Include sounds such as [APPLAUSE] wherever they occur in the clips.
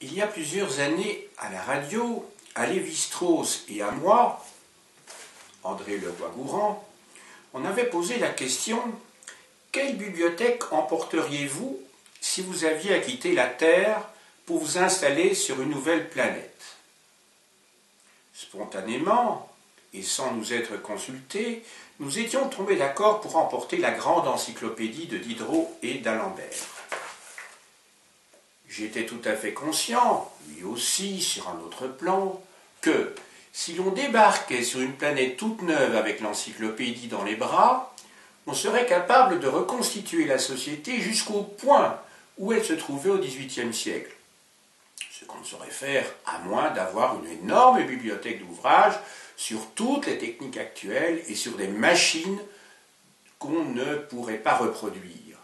Il y a plusieurs années, à la radio, à Lévi-Strauss et à moi, André Leroy-Gourand, on avait posé la question quelle bibliothèque emporteriez-vous si vous aviez à quitter la Terre pour vous installer sur une nouvelle planète? Spontanément, et sans nous être consultés, nous étions tombés d'accord pour emporter la grande encyclopédie de Diderot et d'Alembert. J'étais tout à fait conscient, lui aussi sur un autre plan, que si l'on débarquait sur une planète toute neuve avec l'encyclopédie dans les bras, on serait capable de reconstituer la société jusqu'au point où elle se trouvait au XVIIIe siècle. Ce qu'on ne saurait faire à moins d'avoir une énorme bibliothèque d'ouvrages sur toutes les techniques actuelles et sur des machines qu'on ne pourrait pas reproduire.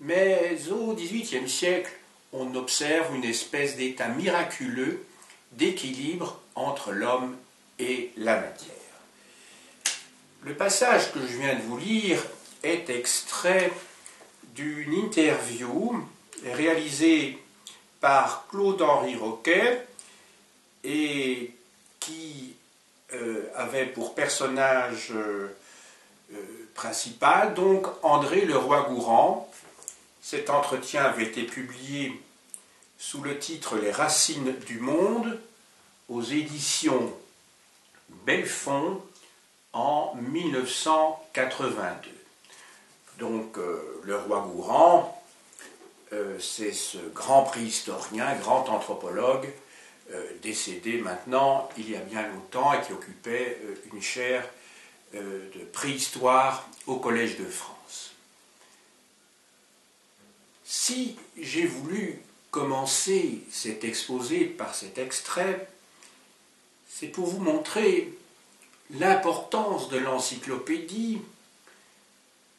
Mais au XVIIIe siècle, on observe une espèce d'état miraculeux d'équilibre entre l'homme et la matière. Le passage que je viens de vous lire est extrait d'une interview réalisée par Claude-Henri Roquet et qui euh, avait pour personnage euh, euh, principal donc André Leroy-Gourand, cet entretien avait été publié sous le titre Les racines du monde aux éditions Belfond en 1982. Donc euh, le roi Gourand, euh, c'est ce grand préhistorien, grand anthropologue, euh, décédé maintenant il y a bien longtemps et qui occupait une chaire de préhistoire au Collège de France. Si j'ai voulu commencer cet exposé par cet extrait, c'est pour vous montrer l'importance de l'encyclopédie,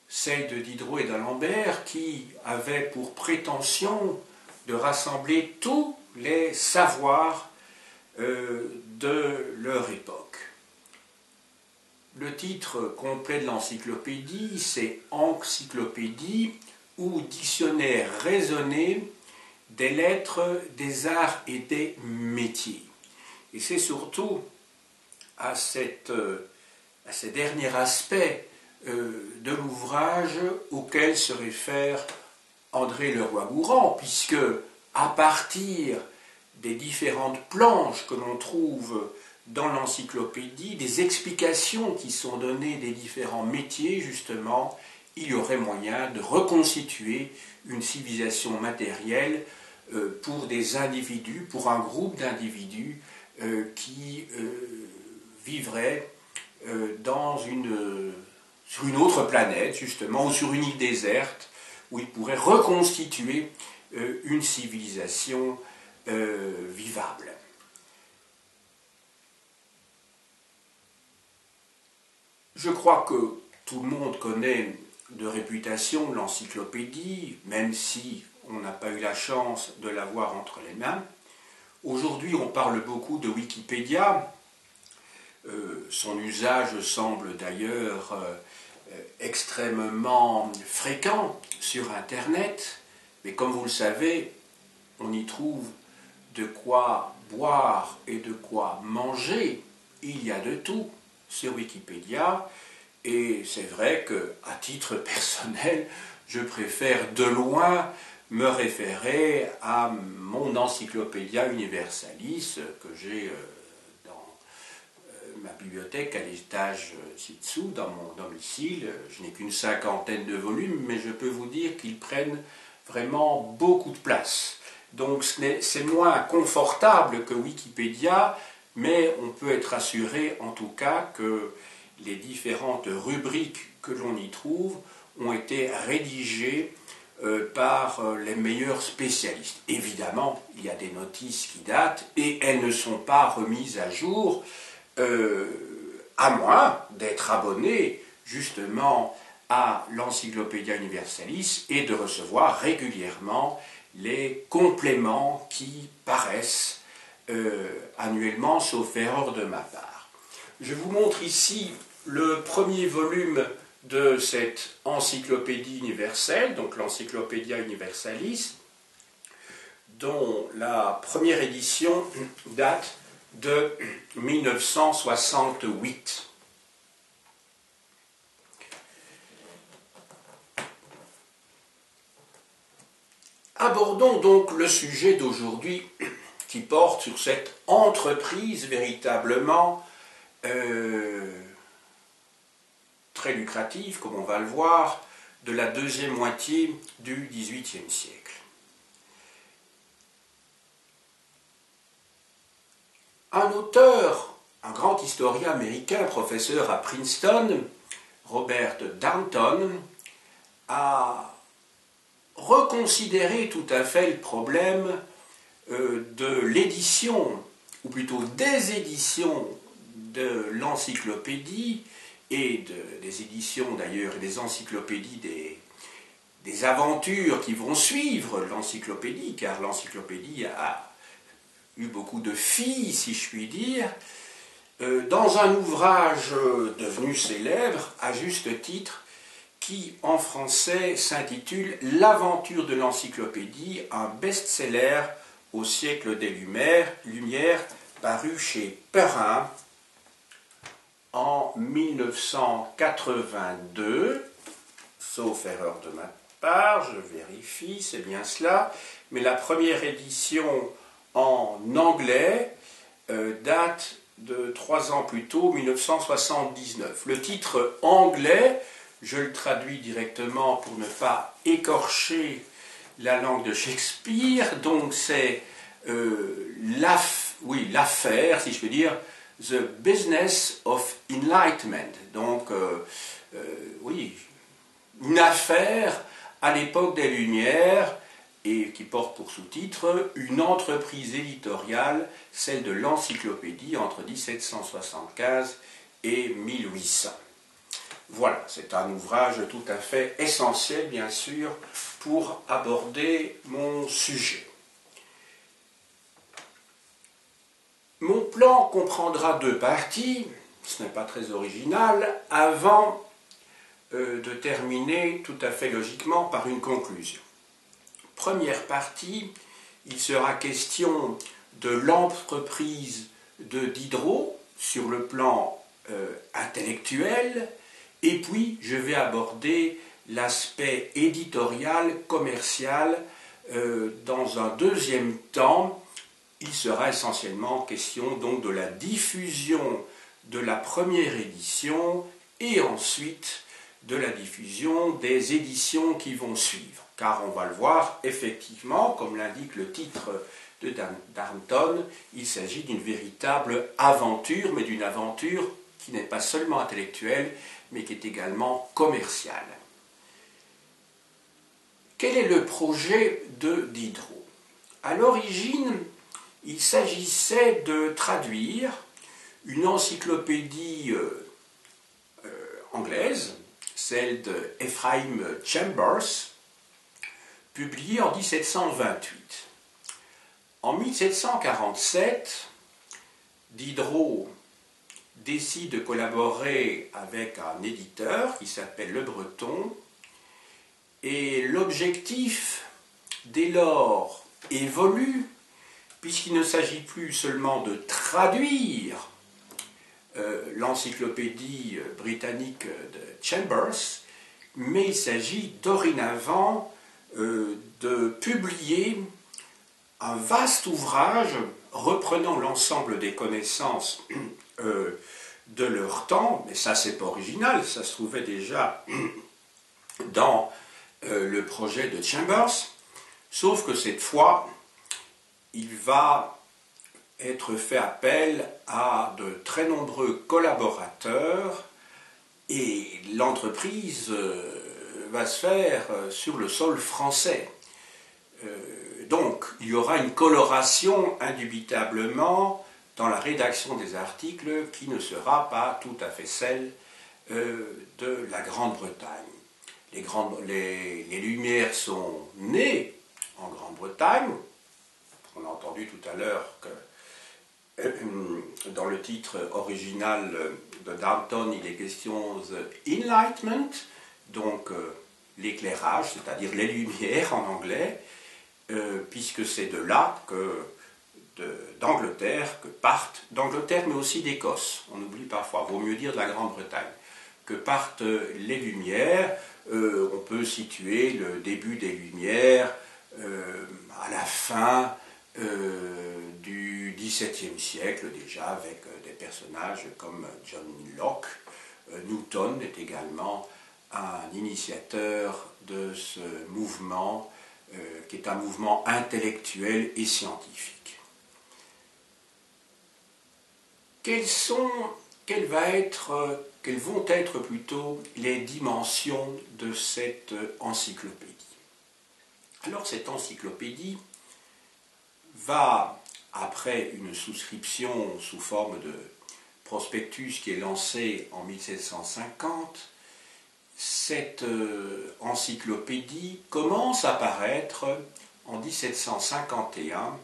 celle de Diderot et d'Alembert, qui avait pour prétention de rassembler tous les savoirs euh, de leur époque. Le titre complet de l'encyclopédie, c'est Encyclopédie ou dictionnaire raisonné des lettres, des arts et des métiers. Et c'est surtout à, cette, euh, à ces derniers aspects euh, de l'ouvrage auquel se réfère André Leroy-Gourand, puisque à partir des différentes planches que l'on trouve dans l'encyclopédie, des explications qui sont données des différents métiers, justement, il y aurait moyen de reconstituer une civilisation matérielle pour des individus, pour un groupe d'individus euh, qui euh, vivraient dans une, sur une autre planète, justement, ou sur une île déserte, où ils pourraient reconstituer une civilisation vivable. Je crois que tout le monde connaît de réputation, l'encyclopédie, même si on n'a pas eu la chance de l'avoir entre les mains. Aujourd'hui, on parle beaucoup de Wikipédia. Euh, son usage semble d'ailleurs euh, extrêmement fréquent sur Internet, mais comme vous le savez, on y trouve de quoi boire et de quoi manger. Il y a de tout sur Wikipédia. Et c'est vrai que, à titre personnel, je préfère de loin me référer à mon Encyclopédia Universalis que j'ai euh, dans euh, ma bibliothèque à l'étage ci-dessous, dans mon domicile. Je n'ai qu'une cinquantaine de volumes, mais je peux vous dire qu'ils prennent vraiment beaucoup de place. Donc c'est moins confortable que Wikipédia, mais on peut être assuré en tout cas que les différentes rubriques que l'on y trouve ont été rédigées euh, par euh, les meilleurs spécialistes. Évidemment, il y a des notices qui datent et elles ne sont pas remises à jour, euh, à moins d'être abonné justement à l'Encyclopédia Universalis et de recevoir régulièrement les compléments qui paraissent annuellement, sauf erreur de ma part. Je vous montre ici le premier volume de cette encyclopédie universelle, donc l'Encyclopédia Universalis, dont la première édition date de 1968. Abordons donc le sujet d'aujourd'hui qui porte sur cette entreprise véritablement euh, très lucrative, comme on va le voir, de la deuxième moitié du XVIIIe siècle. Un auteur, un grand historien américain, professeur à Princeton, Robert Downton, a reconsidérer tout à fait le problème euh, de l'édition, ou plutôt des éditions de l'encyclopédie et des éditions d'ailleurs des encyclopédies des, aventures qui vont suivre l'encyclopédie, car l'encyclopédie a eu beaucoup de filles, si je puis dire, euh, dans un ouvrage devenu célèbre, à juste titre, qui en français s'intitule L'aventure de l'encyclopédie, un best-seller au siècle des Lumières paru chez Perrin en 1982, sauf erreur de ma part, je vérifie, c'est bien cela, mais la première édition en anglais euh, date de trois ans plus tôt, 1979. Le titre anglais je le traduis directement pour ne pas écorcher la langue de Shakespeare. Donc c'est euh, l'affaire, si je peux dire, The Business of Enlightenment. Donc, euh, euh, oui, une affaire à l'époque des Lumières et qui porte pour sous-titre une entreprise éditoriale, celle de l'encyclopédie entre 1775 et 1800. Voilà, c'est un ouvrage tout à fait essentiel, bien sûr, pour aborder mon sujet. Mon plan comprendra deux parties, ce n'est pas très original, avant euh, de terminer tout à fait logiquement par une conclusion. Première partie, il sera question de l'entreprise de Diderot sur le plan euh, intellectuel, et puis, je vais aborder l'aspect éditorial, commercial. Euh, dans un deuxième temps, il sera essentiellement question donc de la diffusion de la première édition et ensuite de la diffusion des éditions qui vont suivre. Car on va le voir, effectivement, comme l'indique le titre de Darnton, il s'agit d'une véritable aventure, mais d'une aventure qui n'est pas seulement intellectuelle, mais qui est également commercial. Quel est le projet de Diderot? À l'origine, il s'agissait de traduire une encyclopédie euh, euh, anglaise, celle de Ephraim Chambers, publiée en 1728. En 1747, Diderot décide de collaborer avec un éditeur qui s'appelle Le Breton. Et l'objectif, dès lors, évolue, puisqu'il ne s'agit plus seulement de traduire euh, l'encyclopédie britannique de Chambers, mais il s'agit dorénavant euh, de publier un vaste ouvrage reprenant l'ensemble des connaissances euh, de leur temps, mais ça c'est pas original, ça se trouvait déjà dans euh, le projet de Chambers, sauf que cette fois, il va être fait appel à de très nombreux collaborateurs et l'entreprise euh, va se faire sur le sol français. donc il y aura une coloration indubitablement dans la rédaction des articles qui ne sera pas tout à fait celle euh, de la Grande-Bretagne. Les, les, Lumières sont nées en Grande-Bretagne. On a entendu tout à l'heure que euh, dans le titre original de Darton, il est question de Enlightenment, donc euh, l'éclairage, c'est-à-dire les Lumières en anglais. puisque c'est de là que d'Angleterre que partent, d'Angleterre mais aussi d'Écosse, on oublie parfois, vaut mieux dire de la Grande-Bretagne, que partent les Lumières. on peut situer le début des Lumières à la fin du XVIIe siècle déjà, avec des personnages comme John Locke. Newton est également un initiateur de ce mouvement qui est un mouvement intellectuel et scientifique. Quelles, sont, quelles vont être plutôt les dimensions de cette encyclopédie? Alors cette encyclopédie va, après une souscription sous forme de prospectus qui est lancé en 1750, cette euh, encyclopédie commence à paraître en 1751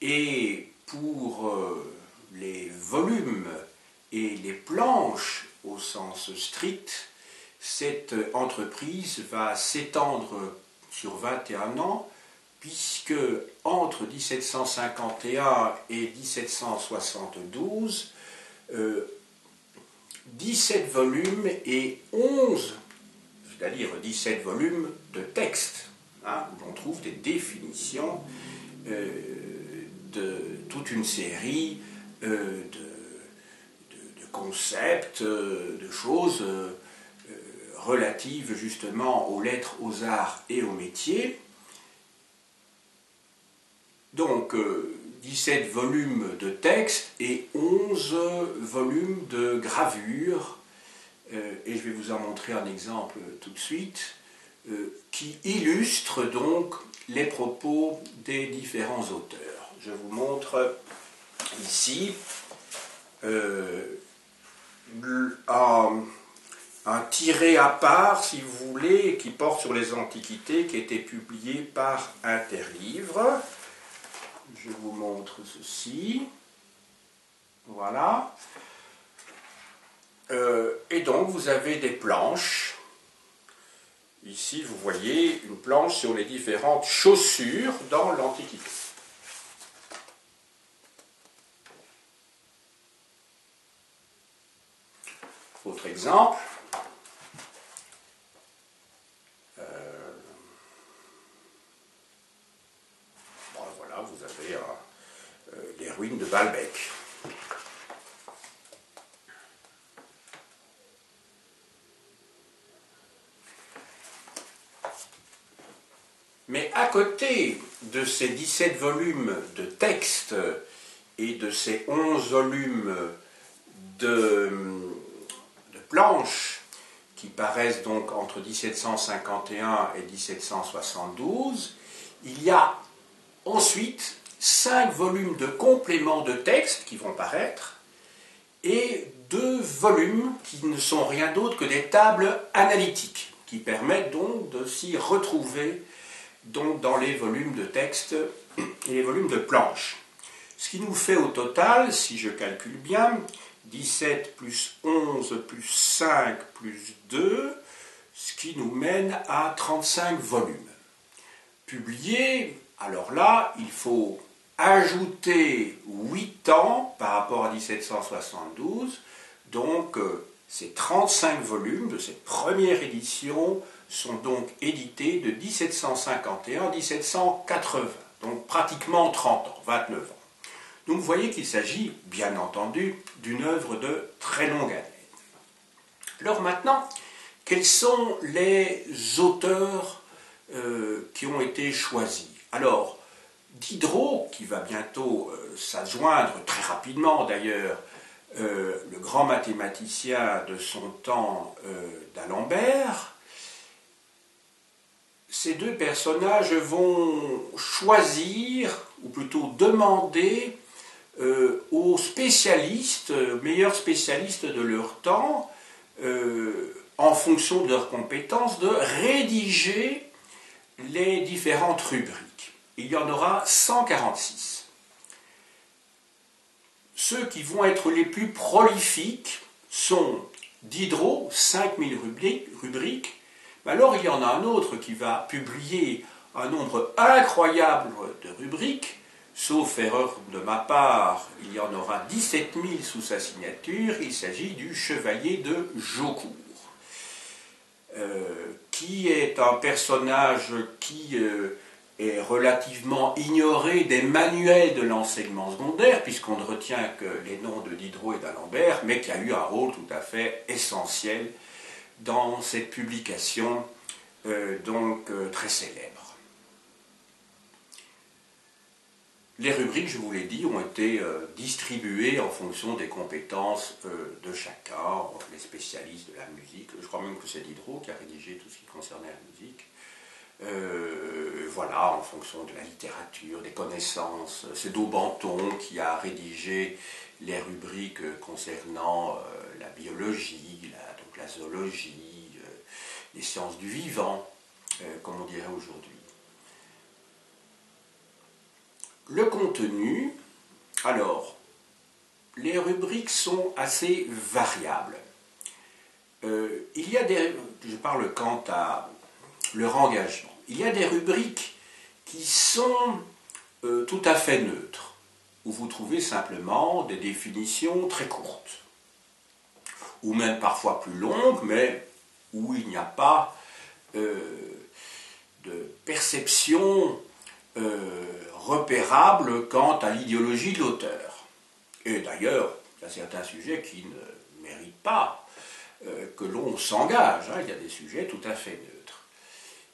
et pour euh, les volumes et les planches au sens strict, cette entreprise va s'étendre sur 21 ans puisque entre 1751 et 1772, 17 volumes et 11, c'est-à-dire 17 volumes de textes, hein, où l'on trouve des définitions euh, de toute une série euh, de, concepts, euh, de choses relatives justement aux lettres, aux arts et aux métiers. Donc, 17 volumes de textes et 11 volumes de gravures, euh, et je vais vous en montrer un exemple tout de suite, euh, qui illustre donc les propos des différents auteurs. Je vous montre ici euh, un, un, tiré à part, si vous voulez, qui porte sur les antiquités, qui été publié par Interlivre je vous montre ceci. Voilà. Euh, et donc vous avez des planches. Ici, vous voyez une planche sur les différentes chaussures dans l'Antiquité. Autre exemple. de Balbec. Mais à côté de ces 17 volumes de textes et de ces 11 volumes de, de, planches qui paraissent donc entre 1751 et 1772, il y a ensuite cinq volumes de compléments de texte qui vont paraître et deux volumes qui ne sont rien d'autre que des tables analytiques qui permettent donc de s'y retrouver donc dans les volumes de texte [CLEARS THROAT] et les volumes de planches. Ce qui nous fait au total, si je calcule bien, 17 plus 11 plus 5 plus 2, ce qui nous mène à 35 volumes. Publiés, alors là, il faut ajouter 8 ans par rapport à 1772. Donc, euh, ces 35 volumes de cette première édition sont donc édités de 1751 à 1780, donc pratiquement 30 ans, 29 ans. Donc vous voyez qu'il s'agit, bien entendu, d'une œuvre de très longue haleine. Alors maintenant, quels sont les auteurs euh, qui ont été choisis? Alors, Diderot, qui va bientôt euh, s'adjoindre très rapidement d'ailleurs, euh, le grand mathématicien de son temps euh, d'Alembert, ces deux personnages vont choisir, ou plutôt demander aux spécialistes, meilleurs spécialistes de leur temps, en fonction de leurs compétences, de rédiger les différentes rubriques il y en aura 146. Ceux qui vont être les plus prolifiques sont Diderot, 5000 rubriques, rubriques. Alors il y en a un autre qui va publier un nombre incroyable de rubriques, sauf erreur de ma part, il y en aura 17 000 sous sa signature, il s'agit du chevalier de Jaucourt, euh, qui est un personnage qui euh, est relativement ignoré des manuels de l'enseignement secondaire, puisqu'on ne retient que les noms de Diderot et d'Alembert, mais qui a eu un rôle tout à fait essentiel dans cette publication euh, donc euh, très célèbre. Les rubriques, je vous l'ai dit, ont été euh, distribuées en fonction des compétences de chacun, les spécialistes de la musique. Je crois même que c'est Diderot qui a rédigé tout ce qui concernait la musique. voilà, en fonction de la littérature, des connaissances. C'est Daubenton qui a rédigé les rubriques concernant la biologie, la, zoologie, les sciences du vivant, euh, comme on dirait aujourd'hui. Le contenu, alors, les rubriques sont assez variables. Euh, il y a des, je parle quant à leur engagement, il y a des rubriques qui sont euh, tout à fait neutres, où vous trouvez simplement des définitions très courtes, ou même parfois plus longues, mais où il n'y a pas euh, de perception euh, repérable quant à l'idéologie de l'auteur. Et d'ailleurs, il y a certains sujets qui ne méritent pas euh, que l'on s'engage. Hein. il y a des sujets tout à fait neutres.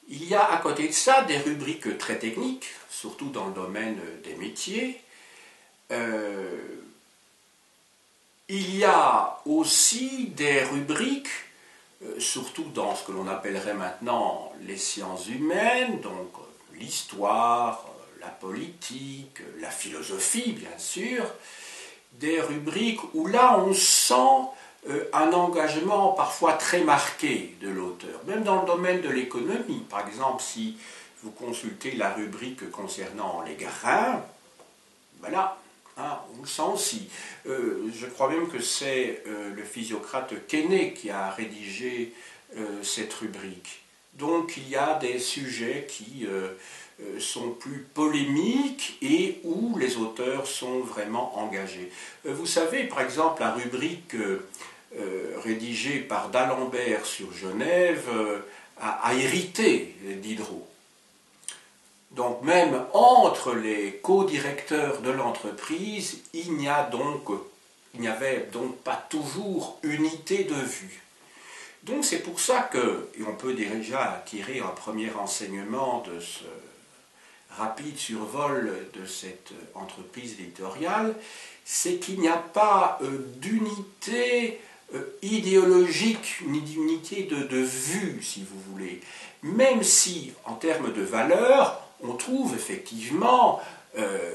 Il y a à côté de ça des rubriques très techniques, surtout dans le domaine des métiers. Il y a aussi des rubriques euh, surtout dans ce que l'on appellerait maintenant les sciences humaines, donc euh, l'histoire, euh, la politique, la philosophie bien sûr, des rubriques où là on sent un engagement parfois très marqué de l'auteur, même dans le domaine de l'économie. Par exemple, si vous consultez la rubrique concernant les grains, voilà, ah, on le sent aussi. Euh, je crois même que c'est euh, le physiocrate Kenney qui a rédigé euh, cette rubrique. Donc il y a des sujets qui sont plus polémiques et où les auteurs sont vraiment engagés. vous savez, par exemple, la rubrique rédigée par d'Alembert sur Genève a, a hérité Diderot. Donc même entre les co-directeurs de l'entreprise, il n'y a donc il n'y avait donc pas toujours unité de vue. Donc c'est pour ça que, et on peut déjà tirer un premier enseignement de ce rapide survol de cette entreprise éditoriale, c'est qu'il n'y a pas euh, d'unité euh, idéologique ni d'unité de, de vue, si vous voulez. Même si, en termes de valeur, on trouve effectivement euh,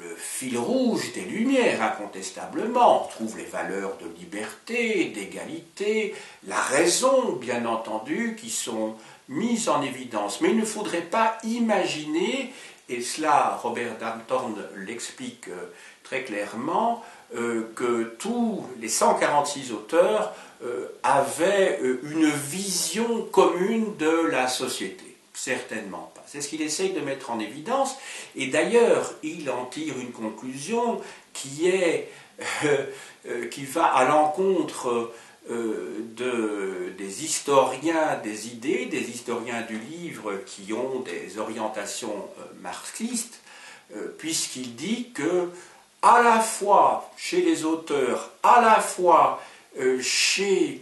le fil rouge des Lumières, incontestablement. On trouve les valeurs de liberté, d'égalité, la raison, bien entendu, qui sont mises en évidence. Mais il ne faudrait pas imaginer, et cela Robert Danton l'explique euh, très clairement, euh, que tous les 146 auteurs avaient une vision commune de la société. Certainement. C'est ce qu'il essaye de mettre en évidence. Et d'ailleurs, il en tire une conclusion qui euh, euh, va à l'encontre euh, de, des historiens des idées, des historiens du livre qui ont des orientations marxistes, puisqu'il dit que à la fois chez les auteurs, à la fois chez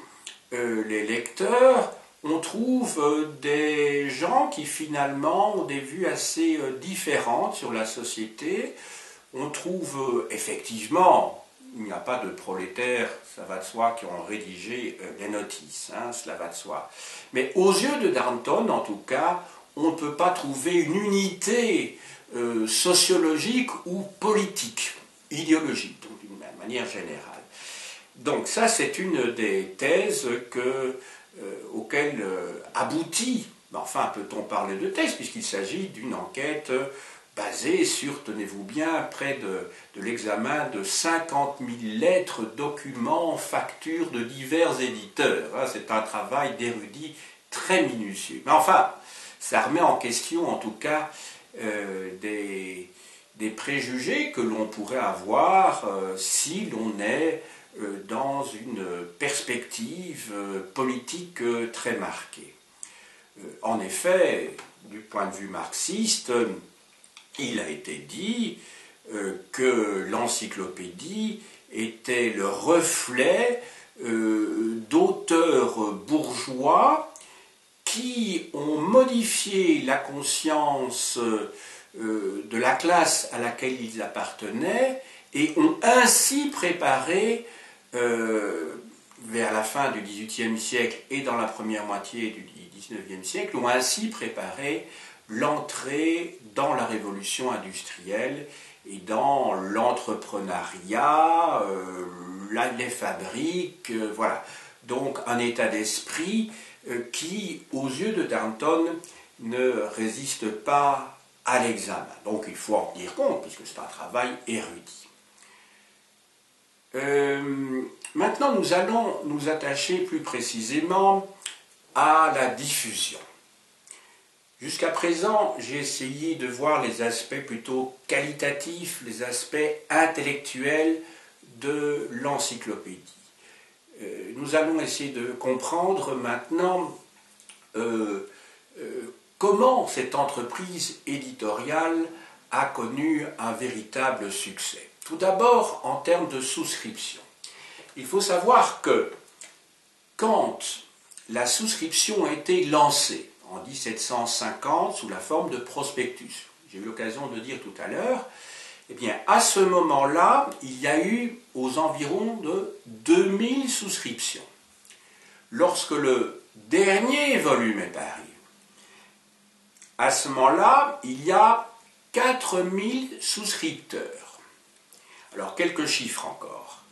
les lecteurs, on trouve euh, des gens qui finalement ont des vues assez euh, différentes sur la société. On trouve euh, effectivement, il n'y a pas de prolétaires, ça va de soi, qui ont rédigé les notices, hein, cela va de soi. Mais aux yeux de Darnton, en tout cas, on ne peut pas trouver une unité sociologique ou politique, idéologique, d'une manière générale. Donc ça, c'est une des thèses que auquel euh, aboutit, enfin peut-on parler de thèse, puisqu'il s'agit d'une enquête basée sur, tenez-vous bien, près de, l'examen de 50 000 lettres, documents, factures de divers éditeurs. Hein, c'est un travail d'érudit très minutieux. Mais enfin, ça remet en question en tout cas des, préjugés que l'on pourrait avoir si l'on est dans une perspective politique très marquée. En effet, du point de vue marxiste, il a été dit euh, que l'encyclopédie était le reflet euh, d'auteurs bourgeois qui ont modifié la conscience euh, de la classe à laquelle ils appartenaient et ont ainsi préparé vers la fin du XVIIIe siècle et dans la première moitié du XIXe siècle, ont ainsi préparé l'entrée dans la révolution industrielle et dans l'entrepreneuriat, euh, les fabriques, euh, voilà. Donc un état d'esprit euh, qui, aux yeux de Danton, ne résiste pas à l'examen. Donc il faut en tenir compte, puisque c'est un travail érudit. Maintenant, nous allons nous attacher plus précisément à la diffusion. Jusqu'à présent, j'ai essayé de voir les aspects plutôt qualitatifs, les aspects intellectuels de l'encyclopédie. Euh, nous allons essayer de comprendre maintenant euh, euh, comment cette entreprise éditoriale a connu un véritable succès. Tout d'abord, en termes de souscription. Il faut savoir que quand la souscription a été lancée, en 1750 sous la forme de prospectus. J'ai eu l'occasion de dire tout à l'heure, eh bien, à ce moment-là, il y a eu aux environs de 2000 souscriptions. Lorsque le dernier volume est paru, à ce moment-là, il y a 4000 souscripteurs. Alors, quelques chiffres encore.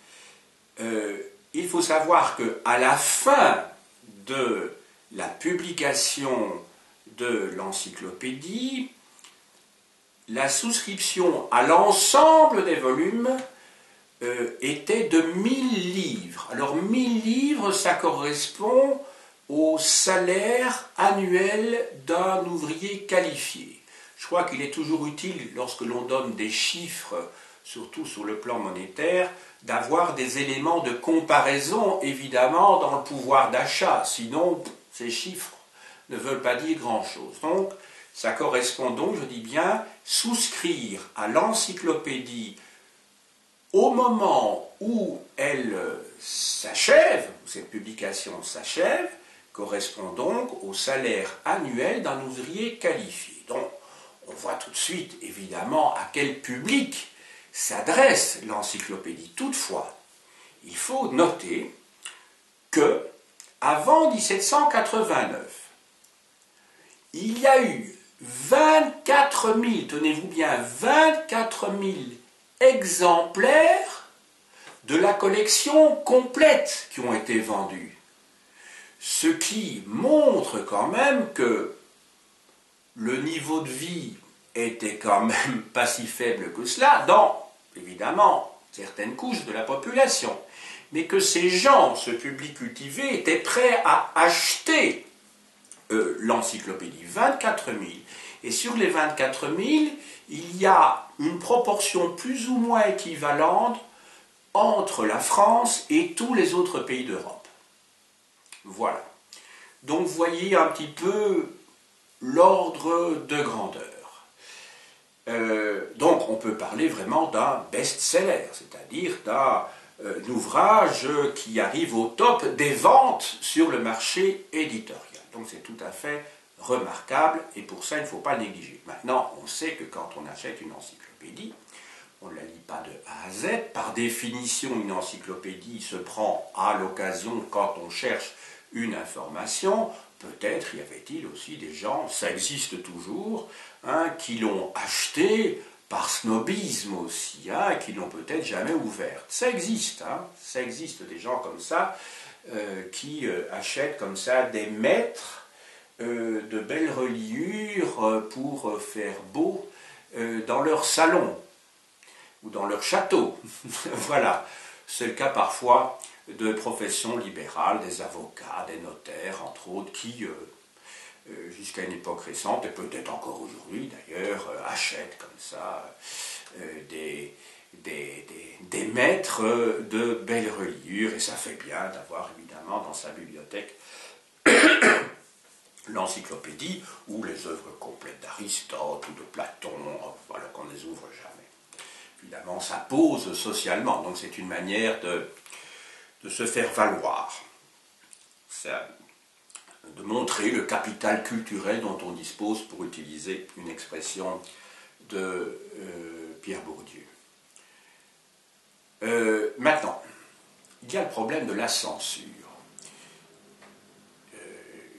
Euh, il faut savoir qu'à la fin de la publication de l'encyclopédie, la souscription à l'ensemble des volumes euh, était de 1000 livres. Alors 1000 livres, ça correspond au salaire annuel d'un ouvrier qualifié. Je crois qu'il est toujours utile, lorsque l'on donne des chiffres, surtout sur le plan monétaire, d'avoir des éléments de comparaison, évidemment, dans le pouvoir d'achat. Sinon, ces chiffres ne veulent pas dire grand-chose. Donc, ça correspond donc, je dis bien, souscrire à l'encyclopédie au moment où elle s'achève, où cette publication s'achève, correspond donc au salaire annuel d'un ouvrier qualifié. Donc, on voit tout de suite, évidemment, à quel public s'adresse l'encyclopédie. Toutefois, il faut noter que avant 1789, il y a eu 24 000, tenez-vous bien, 24 000 exemplaires de la collection complète qui ont été vendus. Ce qui montre quand même que le niveau de vie était quand même [LAUGHS] pas si faible que cela dans, évidemment, certaines couches de la population mais que ces gens, ce public cultivé, étaient prêts à acheter euh, l'encyclopédie, 24 000. Et sur les 24 000, il y a une proportion plus ou moins équivalente entre la France et tous les autres pays d'Europe. Voilà. Donc voyez un petit peu l'ordre de grandeur. Euh, donc on peut parler vraiment d'un best-seller, c'est-à-dire d'un euh, ouvrage qui arrive au top des ventes sur le marché éditorial. Donc c'est tout à fait remarquable et pour ça il ne faut pas négliger. Maintenant, on sait que quand on achète une encyclopédie, on ne la lit pas de A à Z. Par définition, une encyclopédie se prend à l'occasion quand on cherche une information. Peut-être y avait-il aussi des gens, ça existe toujours, hein, qui l'ont acheté par snobisme aussi, hein, qui n'ont peut-être jamais ouvert. Ça existe, hein, ça existe des gens comme ça euh, qui euh, achètent comme ça des maîtres euh, de belles reliures pour faire beau dans leur salon ou dans leur château. [LAUGHS] voilà, c'est le cas parfois de professions libérales, des avocats, des notaires, entre autres, qui jusqu'à une époque récente, et peut-être encore aujourd'hui d'ailleurs, achètent comme ça des, des, des, maîtres de belles reliures, et ça fait bien d'avoir évidemment dans sa bibliothèque [COUGHS] l'encyclopédie ou les œuvres complètes d'Aristote ou de Platon, voilà qu'on ne les ouvre jamais. Évidemment, ça pose socialement, donc c'est une manière de, de se faire valoir, de montrer le capital culturel dont on dispose pour utiliser une expression de euh, Pierre Bourdieu. Euh, maintenant, il y a le problème de la censure.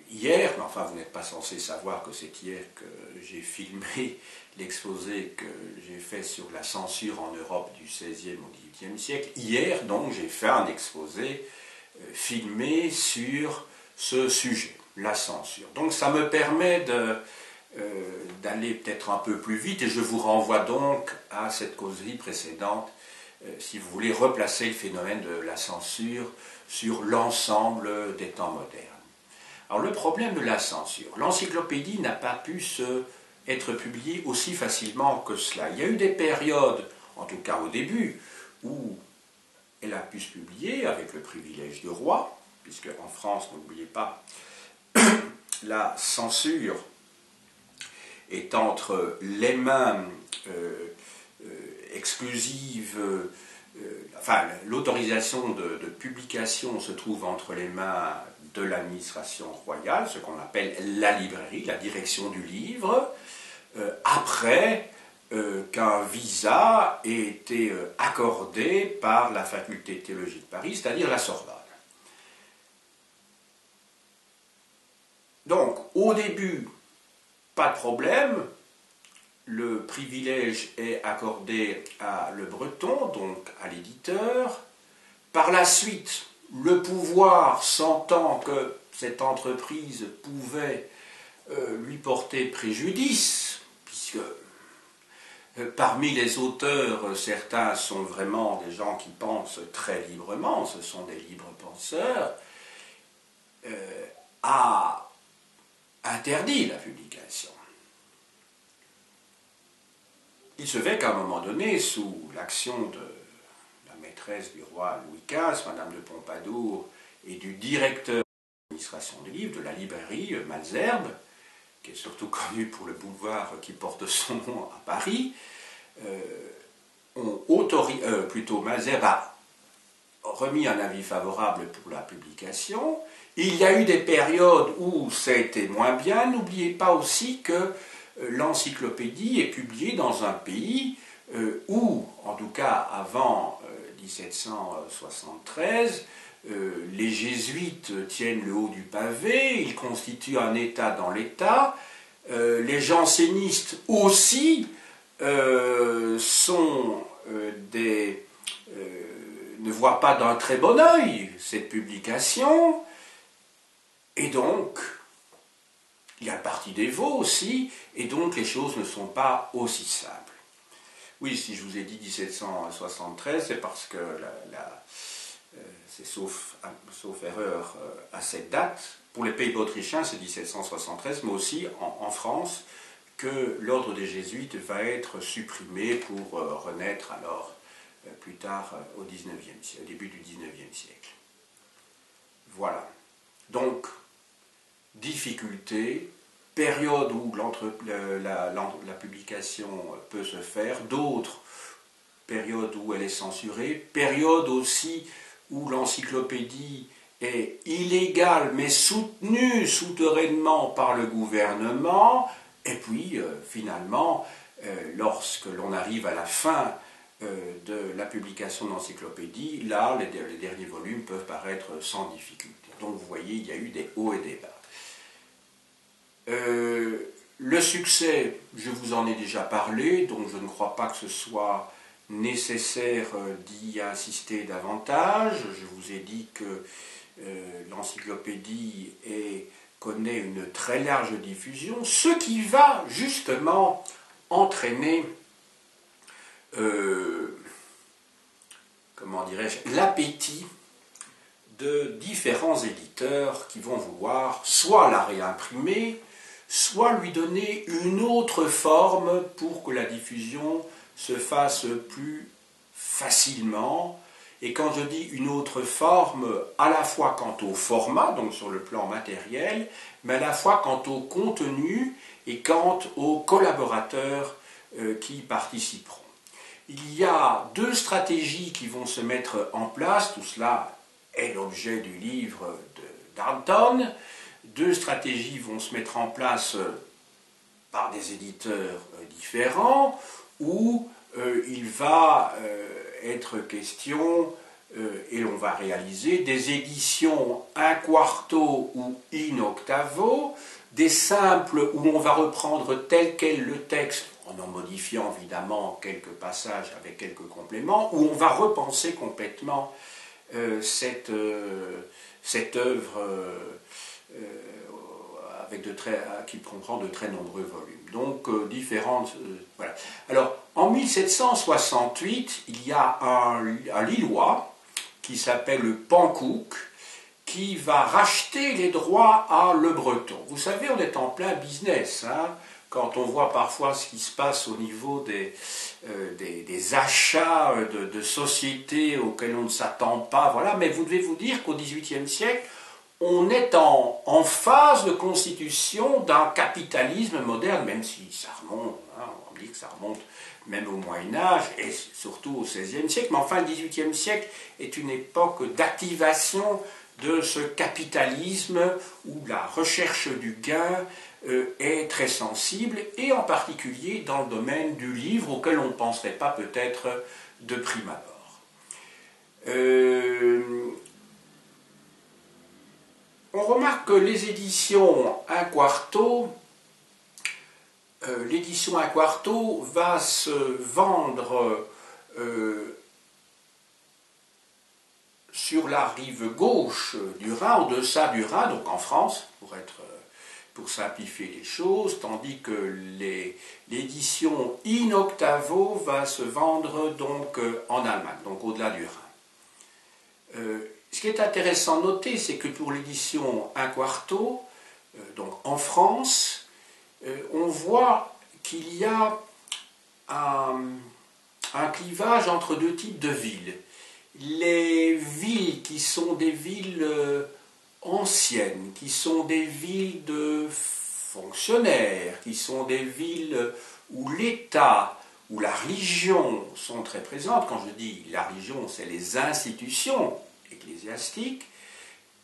Euh, hier, mais enfin vous n'êtes pas censé savoir que c'est hier que j'ai filmé [LAUGHS] l'exposé que j'ai fait sur la censure en Europe du XVIe au XVIIIe siècle. Hier, donc, j'ai fait un exposé euh, filmé sur ce sujet, la censure. Donc ça me permet d'aller peut-être un peu plus vite et je vous renvoie donc à cette causerie précédente euh, si vous voulez, replacer le phénomène de la censure sur l'ensemble des temps modernes. Alors le problème de la censure, l'encyclopédie n'a pas pu se, être publiée aussi facilement que cela. Il y a eu des périodes, en tout cas au début, où elle a pu se publier avec le privilège du roi, puisque en France, n'oubliez pas, [COUGHS] la censure est entre les mains euh, euh, euh, enfin l'autorisation de, publication se trouve entre les mains de l'administration royale, ce qu'on appelle la librairie, la direction du livre, euh, après qu'un visa ait été accordé par la faculté de théologie de Paris, c'est-à-dire la Sorbonne. Donc, au début, pas de problème, le privilège est accordé à le breton, donc à l'éditeur. Par la suite, le pouvoir, sentant que cette entreprise pouvait euh, lui porter préjudice, puisque euh, parmi les auteurs, certains sont vraiment des gens qui pensent très librement, ce sont des libres penseurs, euh, a interdit la publication. Il se fait qu'à un moment donné, sous l'action de du roi Louis XV, Madame de Pompadour, et du directeur de l'administration des livres, de la librairie euh, Malzerbe, qui est surtout [LAUGHS] connu pour le boulevard qui porte son nom à Paris, euh, on autorise, euh, plutôt Malzerbe a remis un avis favorable pour la publication. Il y a eu des périodes où ça a été moins bien. N'oubliez pas aussi que l'encyclopédie est publiée dans un pays où, en tout cas avant 1773, euh, euh, les jésuites tiennent le haut du pavé, ils constituent un État dans l'État, les jansénistes aussi sont des, ne voient pas d'un très bon œil cette publication, et donc il y a le parti des Vaux aussi, et donc les choses ne sont pas aussi simples. Oui, si je vous ai dit 1773, c'est parce que euh, c'est sauf, erreur euh, à cette date. Pour les pays autrichiens, c'est 1773, mais aussi en, France, que l'ordre des jésuites va être supprimé pour euh, renaître alors plus tard au, 19e, au début du 19e siècle. Voilà. Donc, difficulté, période où la, la, publication peut se faire, d'autres périodes où elle est censurée, période aussi où l'encyclopédie est illégale mais soutenue souterrainement par le gouvernement, et puis euh, finalement, euh, lorsque l'on arrive à la fin euh, de la publication de l'encyclopédie, là, les, derniers volumes peuvent paraître sans difficulté. Donc vous voyez, il y a eu des hauts et des bas. Euh, le succès, je vous en ai déjà parlé, donc je ne crois pas que ce soit nécessaire euh, d'y insister davantage. Je vous ai dit que euh, l'encyclopédie connaît une très large diffusion, ce qui va justement entraîner, l'appétit de différents éditeurs qui vont vouloir soit la réimprimer, soit lui donner une autre forme pour que la diffusion se fasse plus facilement. Et quand je dis une autre forme, à la fois quant au format, donc sur le plan matériel, mais à la fois quant au contenu et quant aux collaborateurs euh, qui participeront. Il y a deux stratégies qui vont se mettre en place, tout cela est l'objet du livre de. Deux stratégies vont se mettre en place euh, par des éditeurs euh, différents, où il va être question, et l'on va réaliser, des éditions un quarto ou in octavo, des simples où on va reprendre tel quel le texte en en modifiant évidemment quelques passages avec quelques compléments, où on va repenser complètement euh, cette, euh, cette œuvre euh, avec de très, qui comprend de très nombreux volumes. Donc différentes. voilà. Alors en 1768, il y a un, un Lillois qui s'appelle Pankouk qui va racheter les droits à Le Breton. Vous savez, on est en plein business. Hein quand on voit parfois ce qui se passe au niveau des, euh, des, achats de, sociétés auxquelles on ne s'attend pas, voilà, mais vous devez vous dire qu'au XVIIIe siècle, on est en, phase de constitution d'un capitalisme moderne, même si ça remonte, hein, on dit que ça remonte même au Moyen Âge et surtout au XVIe siècle, mais enfin le XVIIIe siècle est une époque d'activation de ce capitalisme où la recherche du gain euh, est très sensible, et en particulier dans le domaine du livre auquel on ne penserait pas peut-être de prime abord. Euh, on remarque que les éditions un quarto, euh, l'édition un quarto va se vendre sur la rive gauche du Rhin, au deçà du Rhin, donc en France, pour être pour simplifier les choses, tandis que l'édition in octavo va se vendre donc euh, en Allemagne, donc au-delà du Rhin. Euh, ce qui est intéressant de noter, c'est que pour l'édition un quarto, euh, donc en France, on voit qu'il y a un, un clivage entre deux types de villes. Les villes qui sont des villes anciennes, qui sont des villes de fonctionnaires, qui sont des villes où l'État, où la religion sont très présentes. Quand je dis la religion, c'est les institutions ecclésiastiques,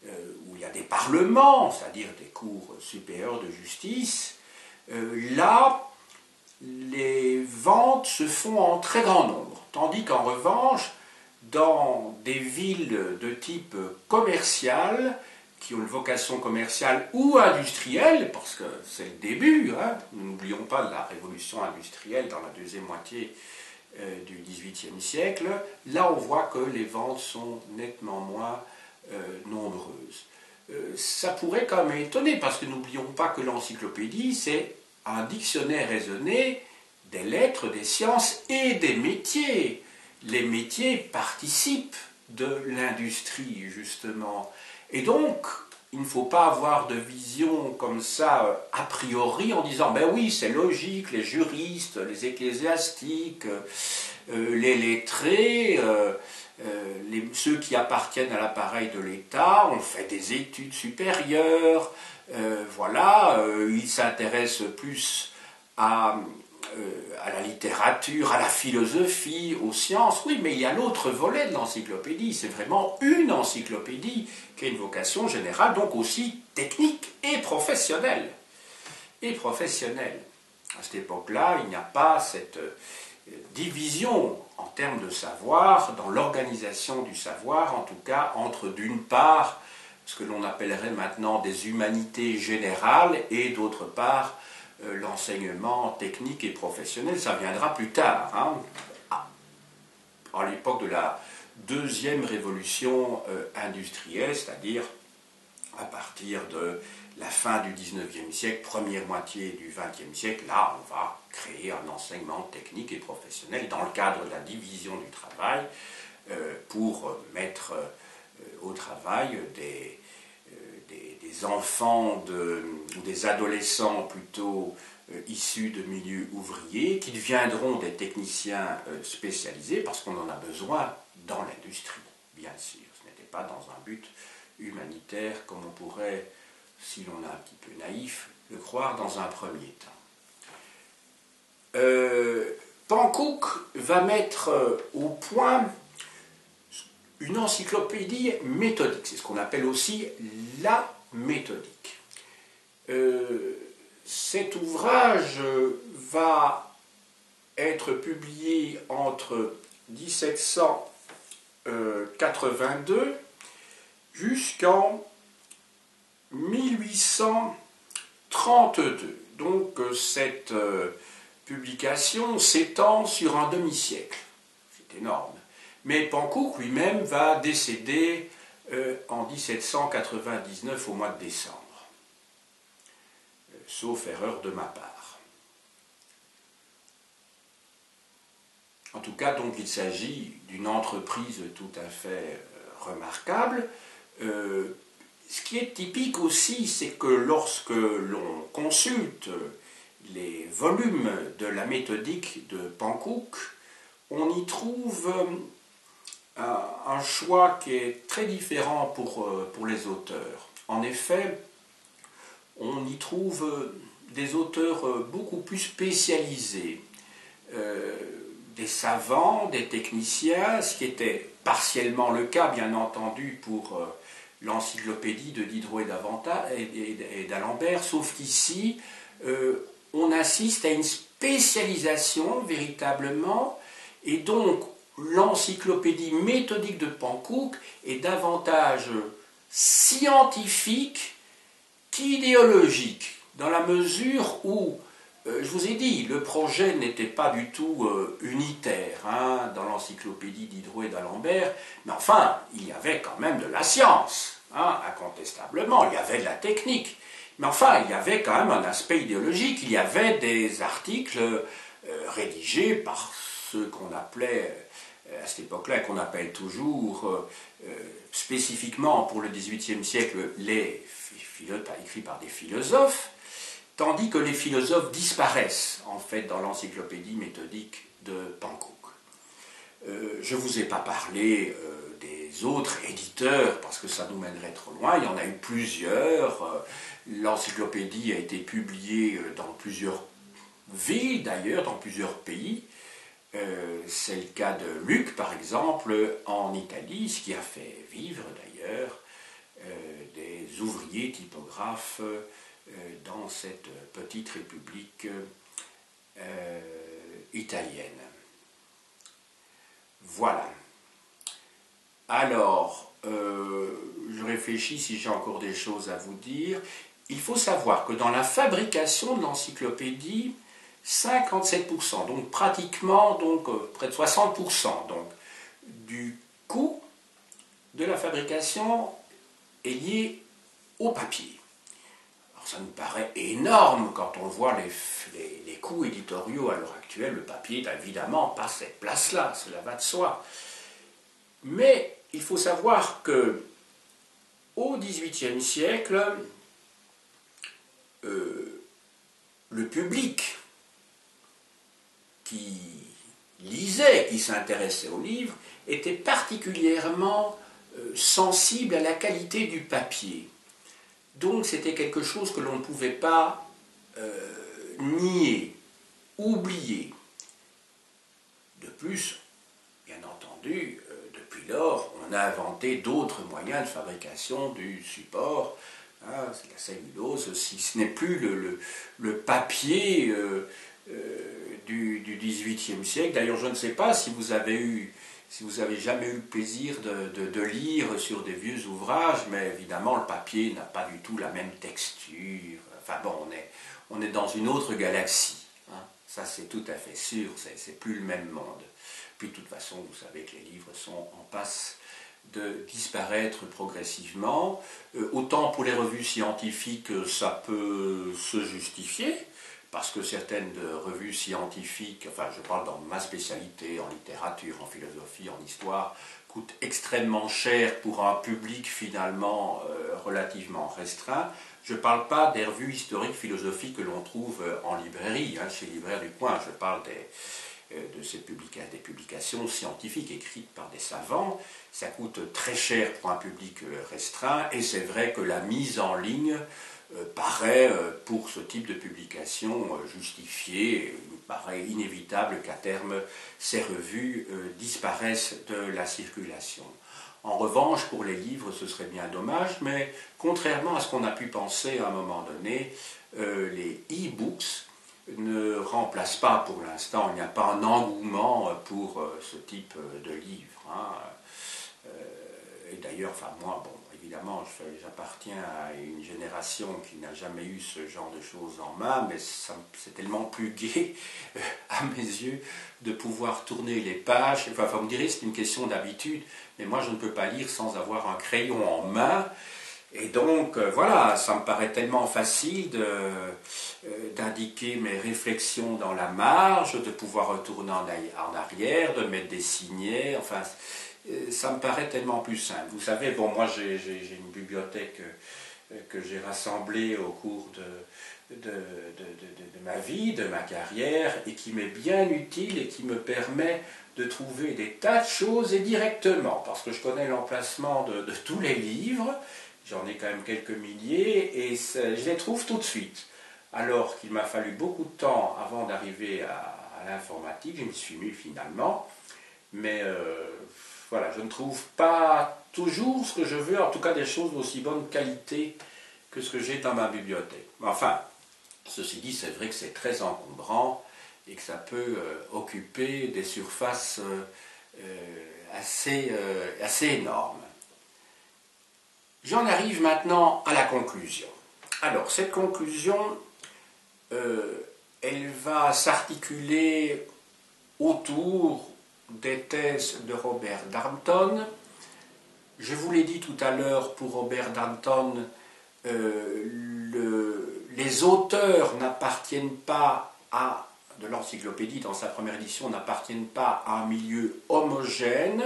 euh, où il y a des parlements, c'est-à-dire des cours supérieurs de justice. Euh, là, les ventes se font en très grand nombre, tandis qu'en revanche, dans des villes de type commercial, qui ont une vocation commerciale ou industrielle, parce que c'est le début, hein. n'oublions pas la révolution industrielle dans la deuxième moitié euh, du XVIIIe siècle, là on voit que les ventes sont nettement moins euh, nombreuses. Euh, ça pourrait quand même étonner, parce que n'oublions pas que l'encyclopédie, c'est un dictionnaire raisonné des lettres, des sciences et des métiers. Les métiers participent de l'industrie, justement. Et donc, il ne faut pas avoir de vision comme ça euh, a priori en disant ben oui, c'est logique, les juristes, les ecclésiastiques, euh, les lettrés, euh, ceux qui appartiennent à l'appareil de l'État ont fait des études supérieures, voilà, ils s'intéressent plus à euh, à la littérature, à la philosophie, aux sciences. Oui, mais il y a l'autre volet de l'encyclopédie. C'est vraiment une encyclopédie qui a une vocation générale, donc aussi technique et professionnelle. Et professionnelle. À cette époque-là, il n'y a pas cette euh, division en termes de savoir, dans l'organisation du savoir, en tout cas, entre d'une part ce que l'on appellerait maintenant des humanités générales et d'autre part euh, l'enseignement technique et professionnel, ça viendra plus tard, hein. ah. à l'époque de la deuxième révolution euh, industrielle, c'est-à-dire à partir de la fin du 19e siècle, première moitié du 20e siècle, là on va créer un enseignement technique et professionnel dans le cadre de la division du travail euh, pour mettre au travail des, des, enfants ou des adolescents plutôt euh, issus de milieux ouvriers qui deviendront des techniciens euh, spécialisés parce qu'on en a besoin dans l'industrie, bien sûr. Ce n'était pas dans un but humanitaire comme on pourrait, si l'on est un petit peu naïf, le croire dans un premier temps. Euh, Pankouk va mettre au point une encyclopédie méthodique, c'est ce qu'on appelle aussi la méthodique. Euh, cet ouvrage va être publié entre 1782 jusqu'en 1832. Donc cette euh, publication s'étend sur un demi-siècle. C'est énorme. Mais Pankouk lui-même va décéder euh, en 1799 au mois de décembre, euh, sauf erreur de ma part. En tout cas, donc, il s'agit d'une entreprise tout à fait euh, remarquable. ce qui est typique aussi, c'est que lorsque l'on consulte les volumes de la méthodique de Pankouk, on y trouve un choix qui est très différent pour, euh, pour les auteurs. En effet, on y trouve euh, des auteurs euh, beaucoup plus spécialisés, des savants, des techniciens, ce qui était partiellement le cas, bien entendu, pour l'encyclopédie de Diderot et d'Alembert, sauf qu'ici, on assiste à une spécialisation véritablement, et donc l'encyclopédie méthodique de Pankouk est davantage scientifique qu'idéologique, dans la mesure où, euh, je vous ai dit, le projet n'était pas du tout euh, unitaire hein, dans l'encyclopédie Diderot et d'Alembert, mais enfin, il y avait quand même de la science, hein, incontestablement, il y avait de la technique, mais enfin, il y avait quand même un aspect idéologique, il y avait des articles euh, rédigés par ceux qu'on appelait à cette époque-là, qu'on appelle toujours euh, euh, spécifiquement pour le XVIIIe siècle les philosophes, écrits par des philosophes, tandis que les philosophes disparaissent en fait dans l'encyclopédie méthodique de Pankouk. je ne vous ai pas parlé des autres éditeurs parce que ça nous mènerait trop loin. Il y en a eu plusieurs. L'encyclopédie a été publiée dans plusieurs villes d'ailleurs, dans plusieurs pays. Euh, c'est le cas de Luc, par exemple, en Italie, ce qui a fait vivre d'ailleurs euh, des ouvriers typographes euh, dans cette petite république italienne. Voilà. Alors, je réfléchis si j'ai encore des choses à vous dire. Il faut savoir que dans la fabrication de l'encyclopédie, 57%, donc pratiquement donc, euh, près de 60% donc, du coût de la fabrication est lié au papier. Alors ça nous paraît énorme quand on voit les, coûts éditoriaux à l'heure actuelle. Le papier évidemment pas cette place-là, cela va de soi. Mais il faut savoir que au XVIIIe siècle, euh, le public qui lisait, qui s'intéressait au livre, était particulièrement euh, sensible à la qualité du papier. Donc c'était quelque chose que l'on ne pouvait pas euh, nier, oublier. De plus, bien entendu, euh, depuis lors, on a inventé d'autres moyens de fabrication du support. Hein, la cellulose, si ce n'est plus le, papier du, XVIIIe siècle. D'ailleurs, je ne sais pas si vous avez eu, si vous avez jamais eu le plaisir de, lire sur des vieux ouvrages, mais évidemment, le papier n'a pas du tout la même texture. Enfin bon, on est, on est dans une autre galaxie. Hein. Ça, c'est tout à fait sûr. C'est plus le même monde. Puis, de toute façon, vous savez que les livres sont en passe de disparaître progressivement. Euh, autant pour les revues scientifiques, ça peut se justifier, parce que certaines revues scientifiques, enfin je parle dans ma spécialité, en littérature, en philosophie, en histoire, coûtent extrêmement cher pour un public finalement euh, relativement restreint. Je ne parle pas des revues historiques philosophiques que l'on trouve euh, en librairie, hein, chez Libraire du Coin, je parle des, de ces publications, des publications scientifiques écrites par des savants. Ça coûte très cher pour un public restreint et c'est vrai que la mise en ligne euh, paraît, euh, pour ce type de publication, euh, justifié. Il paraît inévitable qu'à terme, ces revues disparaissent de la circulation. En revanche, pour les livres, ce serait bien dommage, mais contrairement à ce qu'on a pu penser à un moment donné, les e-books ne remplacent pas pour l'instant, il n'y a pas un engouement pour ce type de livre. Hein. Et d'ailleurs, enfin moi, bon, évidemment, j'appartiens à une génération qui n'a jamais eu ce genre de choses en main, mais c'est tellement plus [LAUGHS] gai, euh, à mes yeux, de pouvoir tourner les pages. Enfin, vous me direz, c'est une question d'habitude, mais moi, je ne peux pas lire sans avoir un crayon en main. Et donc, euh, voilà, ça me paraît tellement facile euh, d'indiquer mes réflexions dans la marge, de pouvoir retourner en, arrière, de mettre des signets, enfin ça me paraît tellement plus simple. Vous savez, bon, moi j'ai une bibliothèque euh, que j'ai rassemblée au cours de, ma vie, de ma carrière, et qui m'est bien utile et qui me permet de trouver des tas de choses et directement, parce que je connais l'emplacement de, tous les livres, j'en ai quand même quelques milliers, et je les trouve tout de suite. Alors qu'il m'a fallu beaucoup de temps avant d'arriver à, l'informatique, je me suis mis finalement, mais euh, voilà, je ne trouve pas toujours ce que je veux, en tout cas des choses d'aussi bonne qualité que ce que j'ai dans ma bibliothèque. Enfin, ceci dit, c'est vrai que c'est très encombrant et que ça peut euh, occuper des surfaces euh, euh, assez, assez énormes. J'en arrive maintenant à la conclusion. Alors, cette conclusion, elle va s'articuler autour des thèses de Robert Darnton. Je vous l'ai dit tout à l'heure, pour Robert Darnton, euh, les auteurs n'appartiennent pas à, de l'encyclopédie dans sa première édition, n'appartiennent pas à un milieu homogène,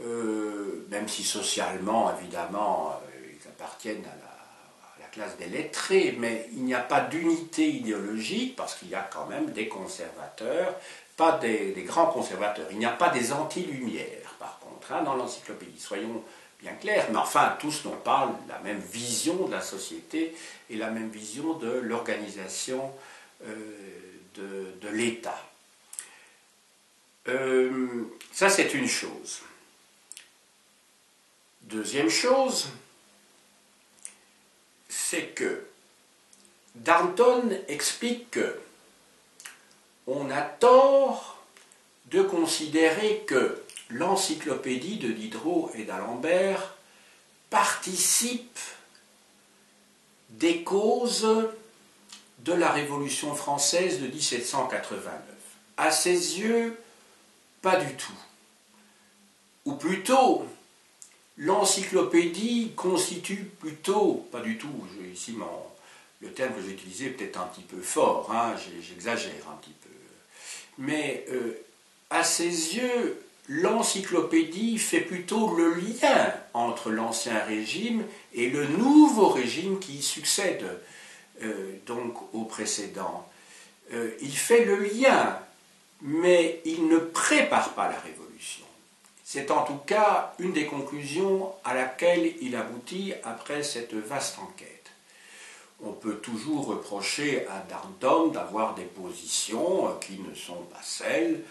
euh, même si socialement, évidemment, euh, ils appartiennent à la classe des lettrés, mais il n'y a pas d'unité idéologique parce qu'il y a quand même des conservateurs pas des, grands conservateurs. Il n'y a pas des anti-lumières, par contre, hein, dans l'encyclopédie. Soyons bien clairs, mais enfin, tous n'ont pas la même vision de la société et la même vision de l'organisation euh, de, l'État. Euh, ça, c'est une chose. Deuxième chose, c'est que Darnton explique que on a tort de considérer que l'encyclopédie de Diderot et d'Alembert participe des causes de la Révolution française de 1789. À ses yeux, pas du tout. Ou plutôt, l'encyclopédie constitue plutôt, pas du tout, ici le terme que j'ai utilisé est peut-être un petit peu fort, hein, j'exagère un petit peu mais euh, à ses yeux, l'encyclopédie fait plutôt le lien entre l'ancien régime et le nouveau régime qui succède euh, donc au précédent. Euh, il fait le lien, mais il ne prépare pas la révolution. C'est en tout cas une des conclusions à laquelle il aboutit après cette vaste enquête on peut toujours reprocher à Darnton d'avoir des positions euh, qui ne sont pas celles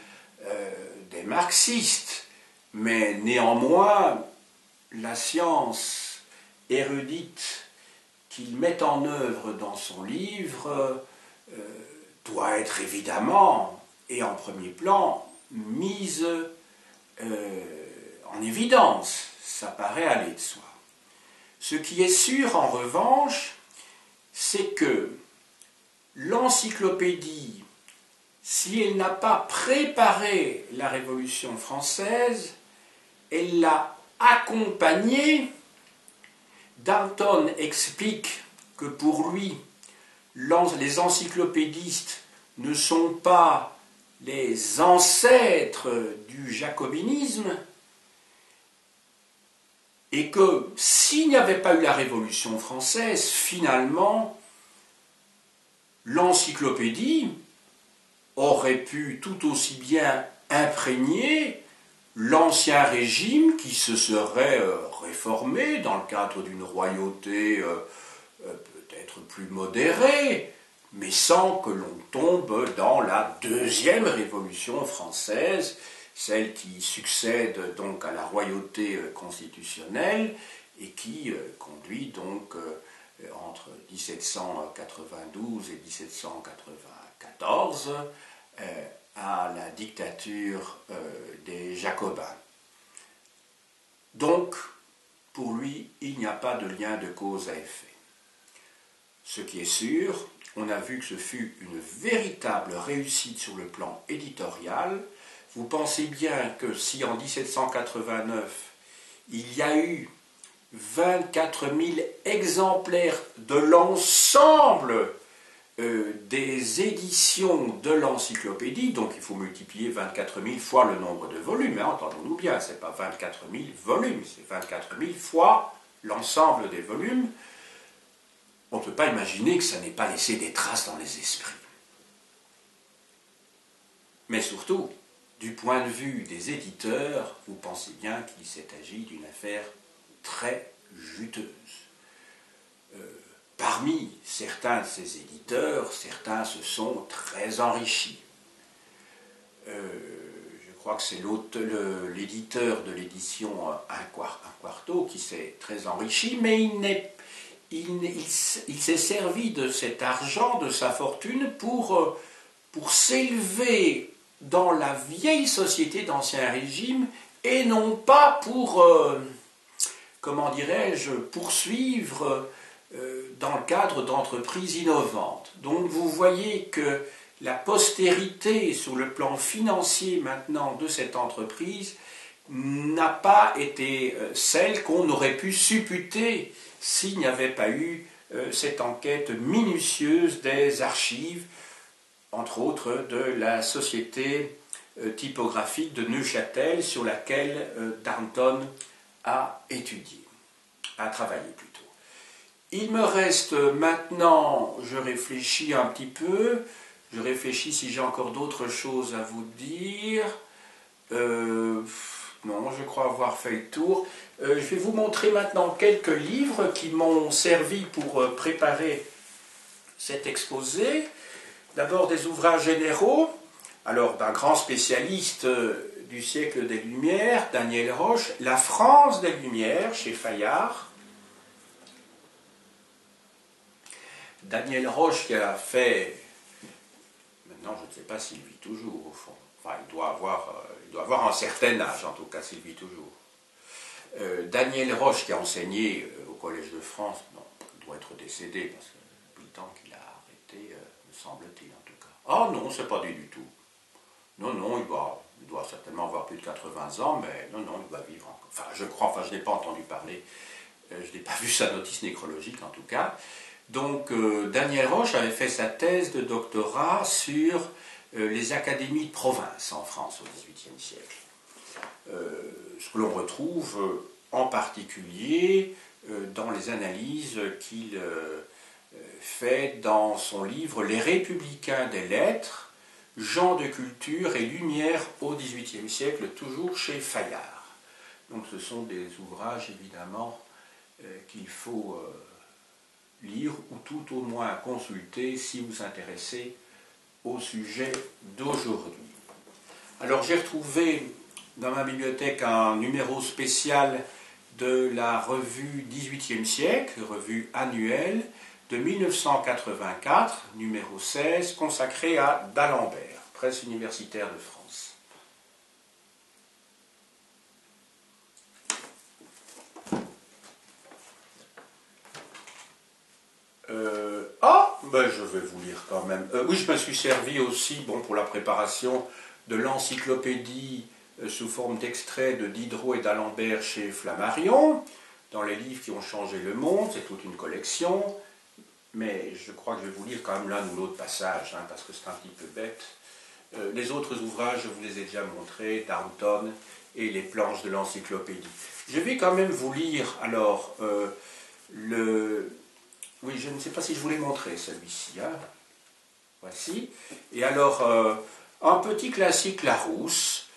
euh, des marxistes. Mais néanmoins, la science érudite qu'il met en œuvre dans son livre euh, doit être évidemment et en premier plan mise en évidence. Ça paraît aller de soi. Ce qui est sûr en revanche, c'est que l'encyclopédie, si elle n'a pas préparé la Révolution française, elle l'a accompagnée. Danton explique que pour lui, les encyclopédistes ne sont pas les ancêtres du jacobinisme, et que s'il n'y avait pas eu la Révolution française, finalement, l'encyclopédie aurait pu tout aussi bien imprégner l'ancien régime qui se serait euh, réformé dans le cadre d'une royauté euh, euh, peut-être plus modérée, mais sans que l'on tombe dans la deuxième révolution française, celle qui succède donc à la royauté euh, constitutionnelle et qui euh, conduit donc euh, entre 1792 et 1794 à la dictature des Jacobins. Donc, pour lui, il n'y a pas de lien de cause à effet. Ce qui est sûr, on a vu que ce fut une véritable réussite sur le plan éditorial. Vous pensez bien que si en 1789, il y a eu 24 000 exemplaires de l'ensemble euh, des éditions de l'encyclopédie, donc il faut multiplier 24 000 fois le nombre de volumes, hein, entendons-nous bien, ce n'est pas 24 000 volumes, c'est 24 000 fois l'ensemble des volumes, on ne peut pas imaginer que ça n'ait pas laissé des traces dans les esprits. Mais surtout, du point de vue des éditeurs, vous pensez bien qu'il s'est agi d'une affaire très juteuse. Euh, parmi certains de ces éditeurs, certains se sont très enrichis. Euh, je crois que c'est l'éditeur de l'édition Un Quarto qui s'est très enrichi, mais il s'est servi de cet argent, de sa fortune, euh, pour s'élever dans la vieille société d'Ancien Régime et non pas pour, euh, comment dirais-je, poursuivre euh, dans le cadre d'entreprises innovantes. Donc vous voyez que la postérité sur le plan financier maintenant de cette entreprise n'a pas été celle qu'on aurait pu supputer s'il n'y avait pas eu euh, cette enquête minutieuse des archives, entre autres de la société euh, typographique de Neuchâtel, sur laquelle euh, Darnton a étudié, a travaillé plutôt. Il me reste maintenant, je réfléchis un petit peu, je réfléchis si j'ai encore d'autres choses à vous dire. non, je crois avoir fait le tour. Euh, je vais vous montrer maintenant quelques livres qui m'ont servi pour euh, préparer cet exposé. D'abord des ouvrages généraux, alors d'un grand spécialiste euh, du siècle des Lumières, Daniel Roche, La France des Lumières chez Fayard. Daniel Roche qui a fait, maintenant je ne sais pas s'il vit toujours au fond, enfin il doit avoir, avoir un certain âge en tout cas s'il vit toujours. Euh, Daniel Roche, qui a enseigné euh, au Collège de France, il doit être décédé, parce que depuis le temps qu'il a arrêté, euh, me semble-t-il en tout cas. Ah non, c'est pas dit du tout. Non, non, il doit, il doit certainement avoir plus de 80 ans, mais non, non, il va vivre encore. Enfin, je crois, enfin, je n'ai pas entendu parler, je n'ai pas [LAUGHS] vu sa notice nécrologique en tout cas. Donc, Daniel Roche avait fait sa thèse de doctorat sur les académies de province en France au XVIIIe siècle ce que l'on retrouve euh, en particulier euh, dans les analyses qu'il euh, fait dans son livre Les Républicains des lettres, gens de culture et lumière au XVIIIe siècle, toujours chez Fayard. Donc ce sont des ouvrages évidemment qu'il faut lire ou tout au moins consulter si vous vous intéressez au sujet d'aujourd'hui. Alors j'ai retrouvé dans ma bibliothèque un numéro spécial de la revue 18e siècle, revue annuelle de 1984, numéro 16, consacré à d'Alembert, presse universitaire de France. Euh, ah, ben je vais vous lire quand même. Euh, oui, je me suis servi aussi, bon, pour la préparation de l'encyclopédie euh, sous forme d'extrait de Diderot et d'Alembert chez Flammarion, dans les livres qui ont changé le monde, c'est toute une collection. Mais je crois que je vais vous lire quand même l'un ou l'autre passage, hein, parce que c'est un petit peu bête. Euh, les autres ouvrages, je vous les ai déjà montrés, Darnton et les planches de l'encyclopédie. Je vais quand même vous lire alors euh, le. Oui, je ne sais pas si je vous l'ai montré celui-ci. Hein. Voici. Et alors, euh, un petit classique Larousse,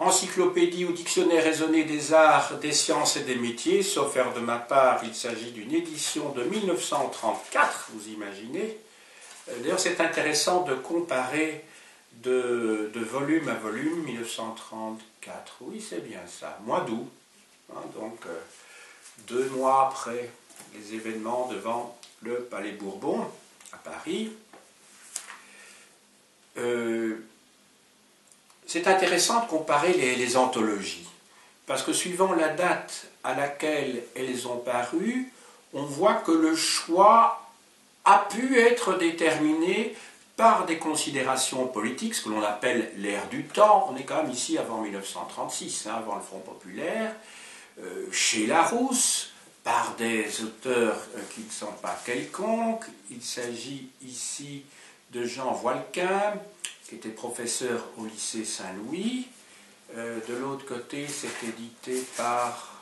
encyclopédie ou dictionnaire raisonné des arts, des sciences et des métiers, sauf faire de ma part, il s'agit d'une édition de 1934, vous imaginez. D'ailleurs, c'est intéressant de comparer de, volume à volume, 1934. Oui, c'est bien ça. Mois d'août. Hein, donc, euh, deux mois après les événements devant le Palais Bourbon à Paris. Euh, c'est intéressant de comparer les, anthologies, parce que suivant la date à laquelle elles ont paru, on voit que le choix a pu être déterminé par des considérations politiques, ce que l'on appelle l'ère du temps. On est quand même ici avant 1936, hein, avant le Front populaire, euh, chez Larousse, par des auteurs euh, qui ne sont pas quelconques. Il s'agit ici de Jean Voilquin, qui était professeur au lycée Saint-Louis. Euh, de l'autre côté, c'est édité par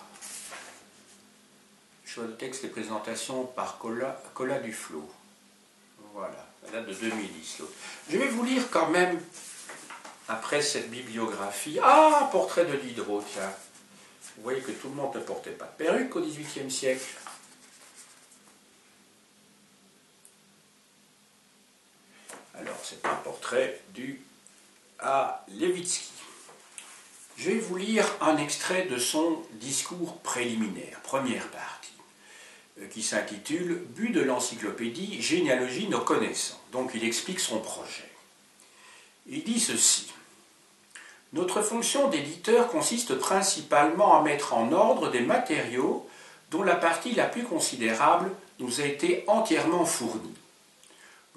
choix de texte et présentation par Cola, Cola Duflo. Voilà date de 2010. Je vais vous lire quand même, après cette bibliographie, ah, portrait de Diderot, tiens. Vous voyez que tout le monde ne portait pas de perruque au XVIIIe siècle. Alors, c'est un portrait du à Levitsky. Je vais vous lire un extrait de son discours préliminaire, première partie. Euh, qui s'intitule But de l'encyclopédie Généalogie nos connaissants. Donc il explique son projet. Il dit ceci. Notre fonction d'éditeur consiste principalement à mettre en ordre des matériaux dont la partie la plus considérable nous a été entièrement fournie.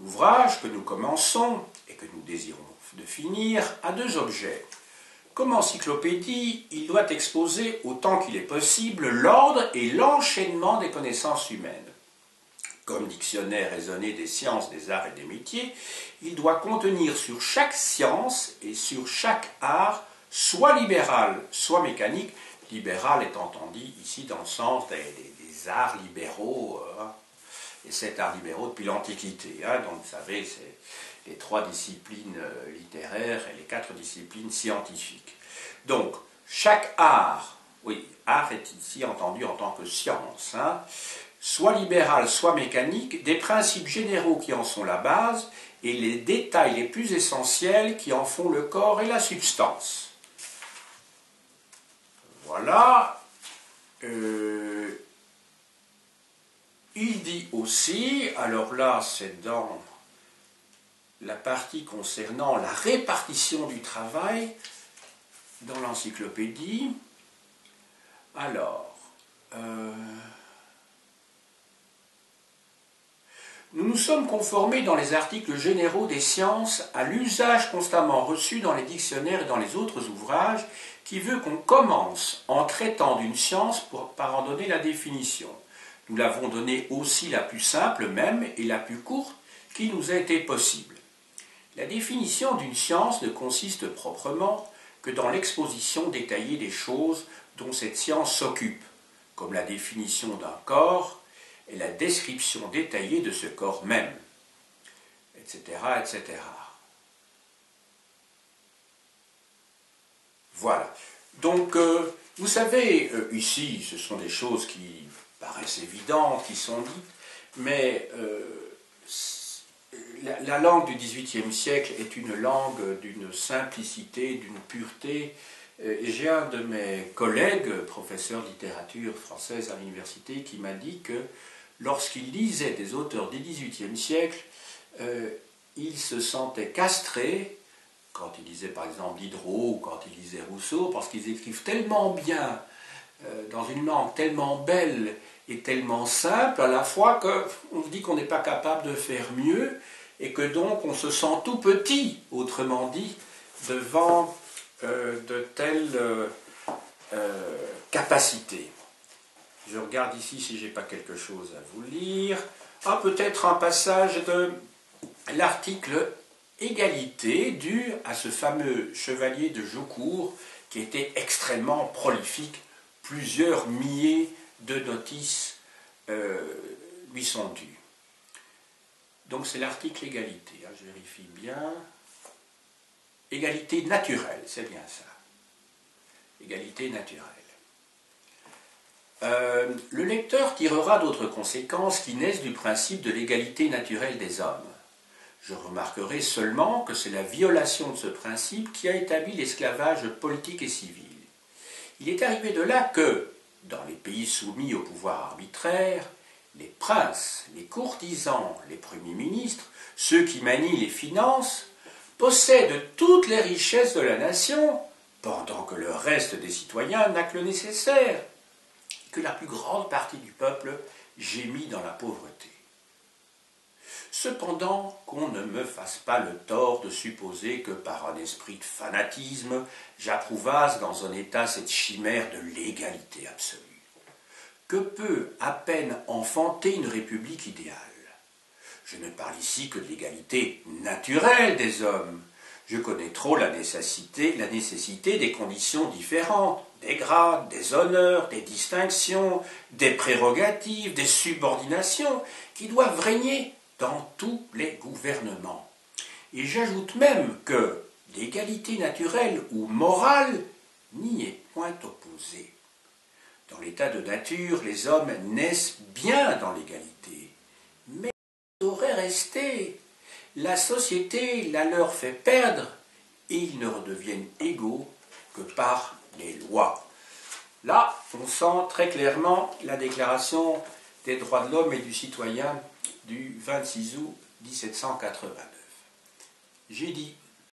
L'ouvrage que nous commençons et que nous désirons de finir a deux objets. Comme encyclopédie, il doit exposer autant qu'il est possible l'ordre et l'enchaînement des connaissances humaines. Comme dictionnaire raisonné des sciences, des arts et des métiers, il doit contenir sur chaque science et sur chaque art, soit libéral, soit mécanique, libéral est entendu ici dans le sens des, arts libéraux, hein. Et cet art libéraux depuis l'Antiquité. Hein. donc vous savez, c'est les trois disciplines euh, littéraires et les quatre disciplines scientifiques. Donc, chaque art, oui, art est ici entendu en tant que science, hein, soit libéral, soit mécanique, des principes généraux qui en sont la base et les détails les plus essentiels qui en font le corps et la substance. Voilà. Euh, il dit aussi, alors là c'est dans la partie concernant la répartition du travail dans l'encyclopédie. Alors, euh, nous nous sommes conformés dans les articles généraux des sciences à l'usage constamment reçu dans les dictionnaires et dans les autres ouvrages qui veut qu'on commence en traitant d'une science pour, par en donner la définition. Nous l'avons donnée aussi la plus simple même et la plus courte qui nous a été possible. La définition d'une science ne consiste proprement que dans l'exposition détaillée des choses dont cette science s'occupe, comme la définition d'un corps et la description détaillée de ce corps même, etc. etc. Voilà. Donc, euh, vous savez, euh, ici, ce sont des choses qui paraissent évidentes, qui sont dites, mais euh, la, langue du XVIIIe siècle est une langue d'une simplicité, d'une pureté. Euh, j'ai un de mes collègues, professeur de littérature française à l'université, qui m'a dit que lorsqu'il lisait des auteurs du XVIIIe siècle, euh, il se sentait castré quand il lisait par exemple Diderot ou quand il lisait Rousseau, parce qu'ils écrivent tellement bien, euh, dans une langue tellement belle et tellement simple à la fois qu'on se dit qu'on n'est pas capable de faire mieux et que donc on se sent tout petit, autrement dit, devant euh, de telles euh, capacités. Je regarde ici si j'ai pas quelque chose à vous lire. Ah, peut-être un passage de l'article égalité dû à ce fameux chevalier de Jaucourt qui était extrêmement prolifique. Plusieurs milliers de notices euh, lui sont dues. Donc c'est l'article égalité, hein, je vérifie bien. Égalité naturelle, c'est bien ça. Égalité naturelle. Euh, le lecteur tirera d'autres conséquences qui naissent du principe de l'égalité naturelle des hommes. Je remarquerai seulement que c'est la violation de ce principe qui a établi l'esclavage politique et civil. Il est arrivé de là que, dans les pays soumis au pouvoir arbitraire, les princes, les courtisans, les premiers ministres, ceux qui manient les finances, possèdent toutes les richesses de la nation, pendant que le reste des citoyens n'a que le nécessaire, que la plus grande partie du peuple gémit dans la pauvreté. Cependant, qu'on ne me fasse pas le tort de supposer que par un esprit de fanatisme, j'approuvasse dans un état cette chimère de l'égalité absolue. Que peut à peine enfanter une république idéale? Je ne parle ici que de l'égalité naturelle des hommes. Je connais trop la nécessité, des conditions différentes, des grades, des honneurs, des distinctions, des prérogatives, des subordinations, qui doivent régner dans tous les gouvernements. Et j'ajoute même que l'égalité naturelle ou morale n'y est point opposée. Dans l'état de nature, les hommes naissent bien dans l'égalité, mais ils auraient resté. La société la leur fait perdre et ils ne redeviennent égaux que par les lois. Là, on sent très clairement la déclaration des droits de l'homme et du citoyen du 26 août 1789. J'ai dit